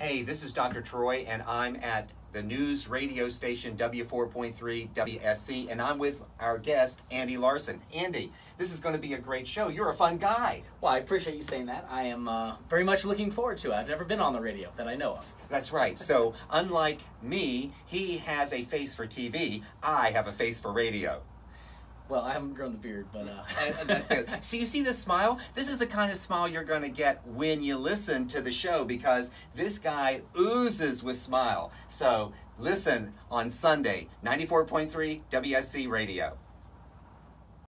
Hey, this is Dr. Troy, and I'm at the news radio station W4.3 WSC, and I'm with our guest, Andy Larson. Andy, this is going to be a great show. You're a fun guy. Well, I appreciate you saying that. I am uh, very much looking forward to it. I've never been on the radio that I know of. That's right. So, unlike me, he has a face for TV. I have a face for radio. Well, I haven't grown the beard, but uh... and, that's it. So you see this smile? This is the kind of smile you're going to get when you listen to the show because this guy oozes with smile. So listen on Sunday, 94.3 WSC Radio.